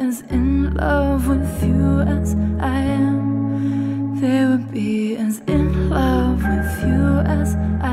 as in love with you as I am. They would be as in love with you as I am.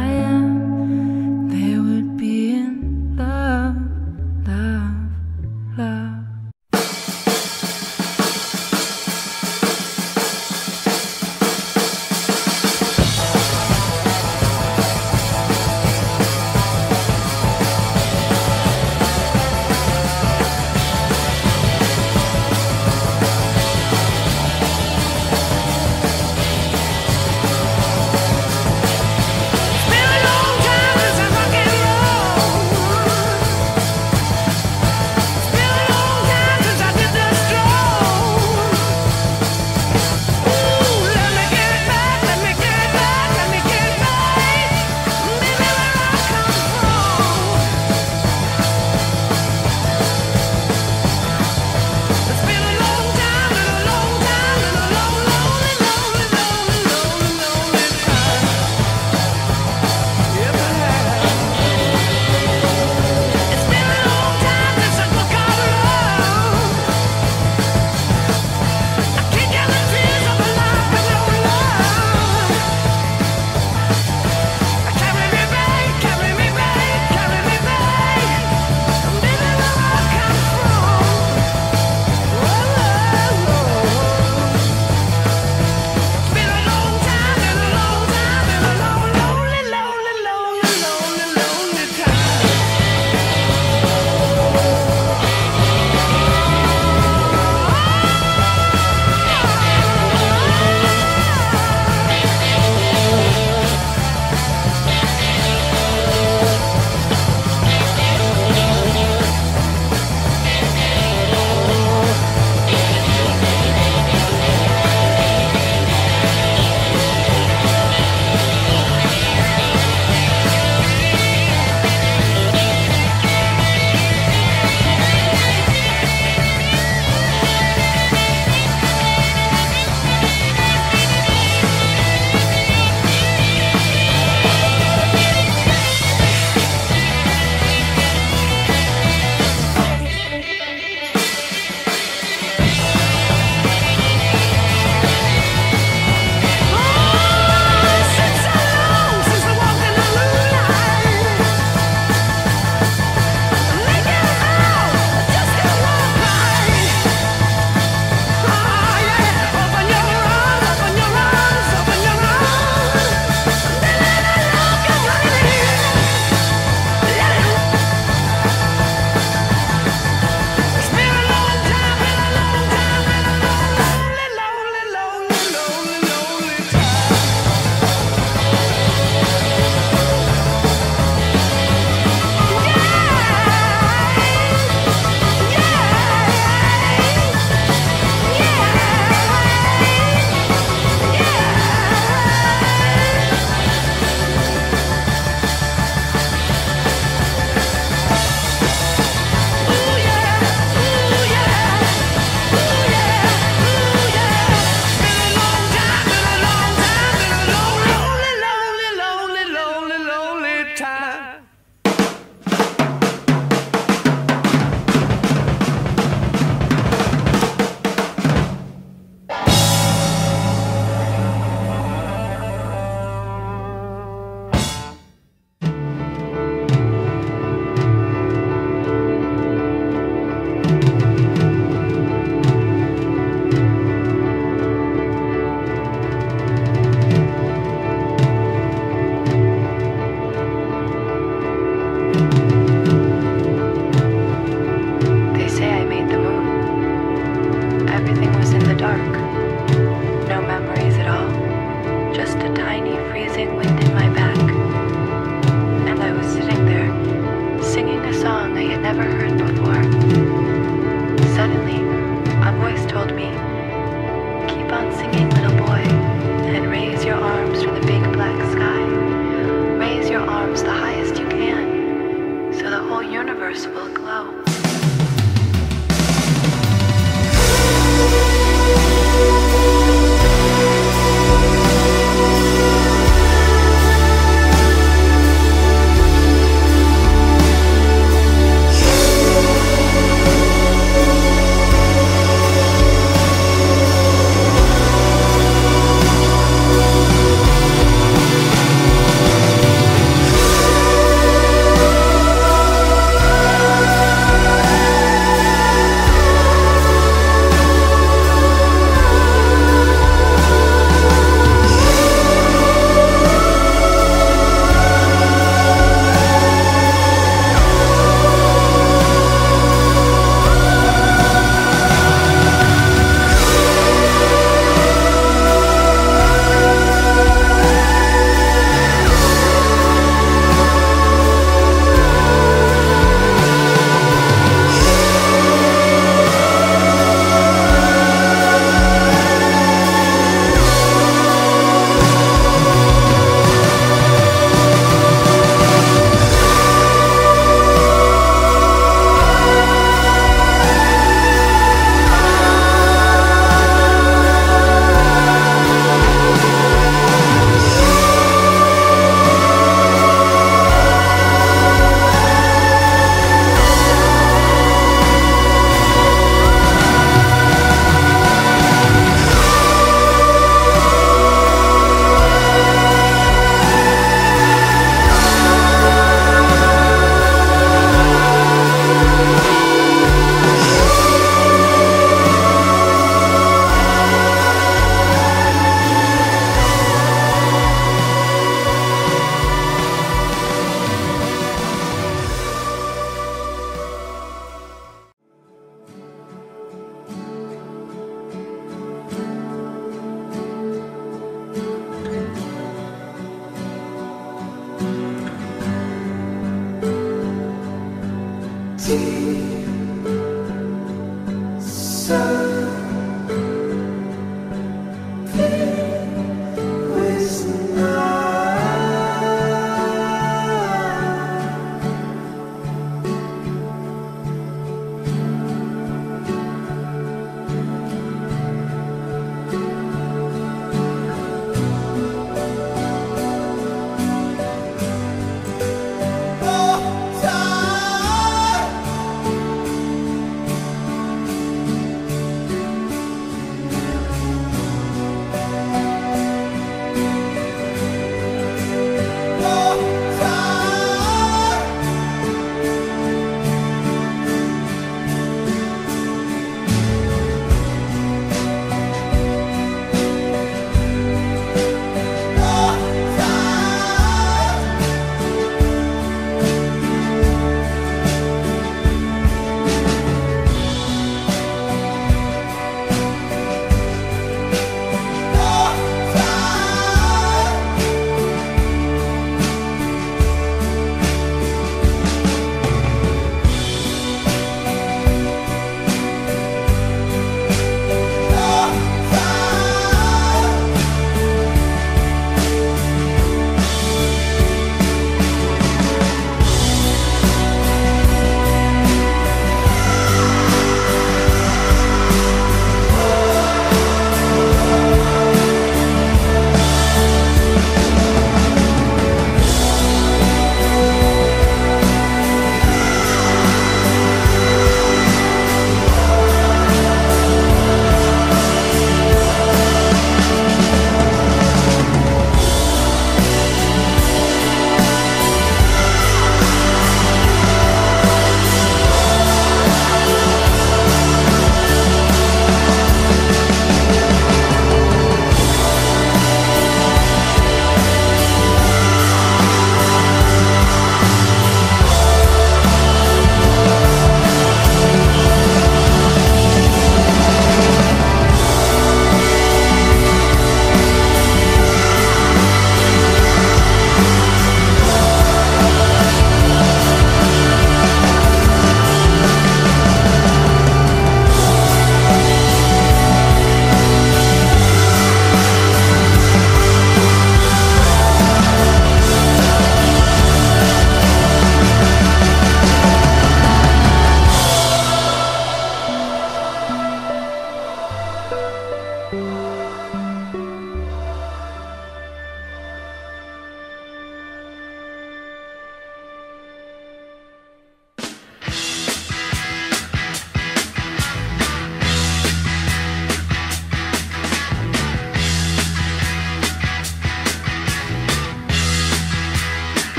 empty.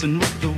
And with the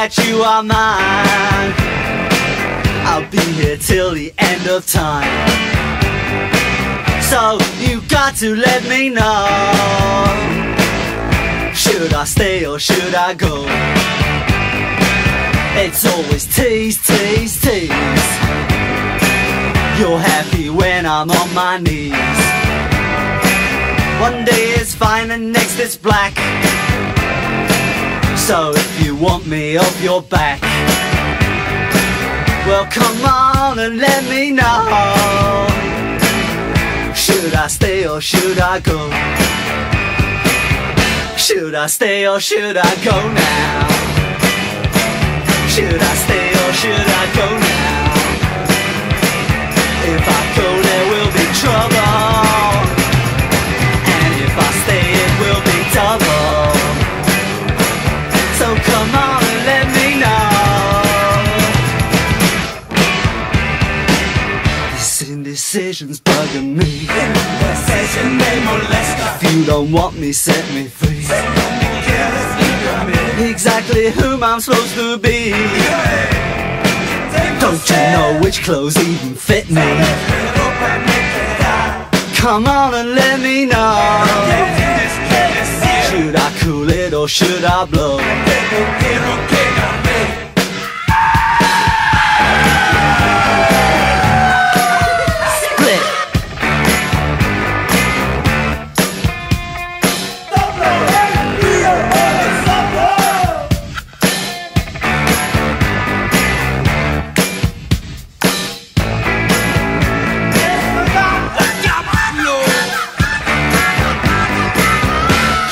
that you are mine, I'll be here till the end of time. So you got to let me know. Should I stay or should I go? It's always tease, tease, tease. You're happy when I'm on my knees. One day is fine and next it's black. So if you want me off your back, well come on and let me know. Should I stay or should I go? Should I stay or should I go now? Should I stay or should I go now? If I go there will be trouble This indecision's bugging me If you don't want me, set me free Exactly whom I'm supposed to be Don't you know which clothes even fit me? Come on and let me know Should I cool it or should I blow?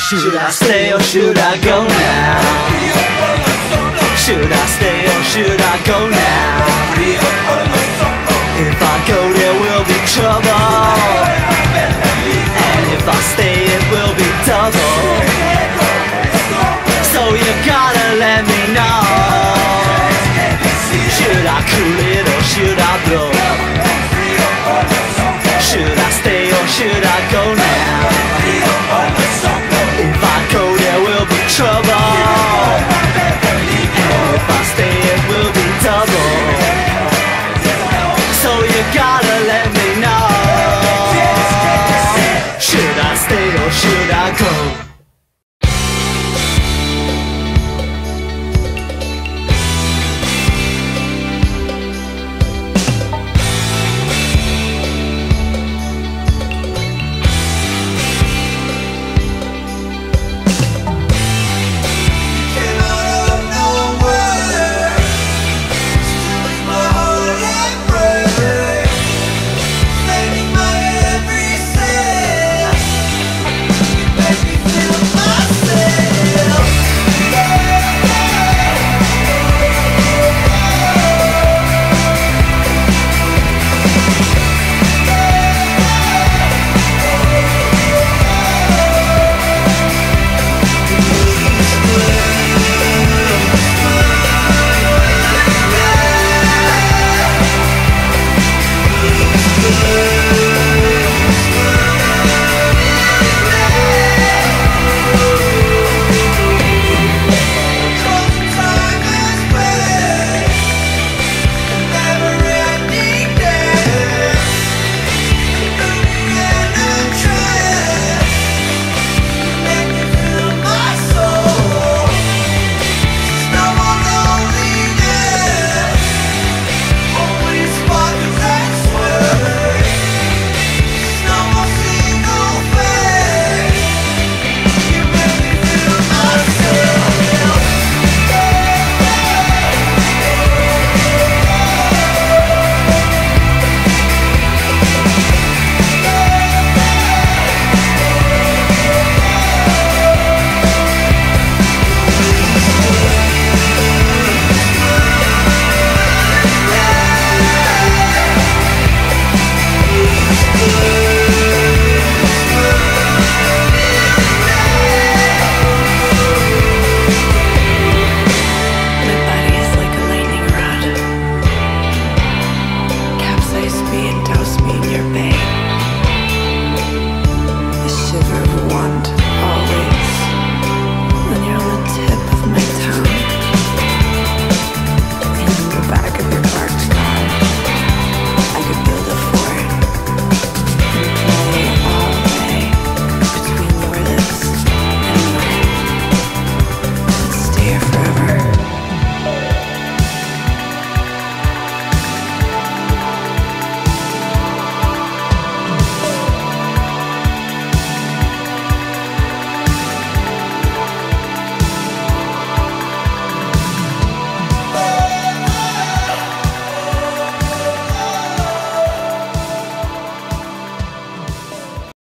Should I stay or should I go now? Should I stay or should I go now? If I go there will be trouble And if I stay it will be double So you gotta let me know Should I cool it or should I blow? Should I stay or should I go